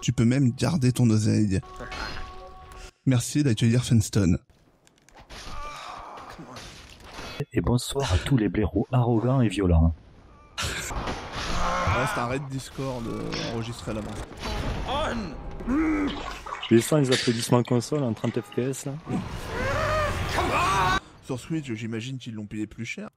Tu peux même garder ton oseille. Merci d'accueillir Fenston. Et bonsoir à tous les blaireaux arrogants et violents. Ouais, c'est un raid Discord euh, enregistré là-bas. Je sens les applaudissements console en 30 FPS là. Sur Switch, j'imagine qu'ils l'ont payé plus cher.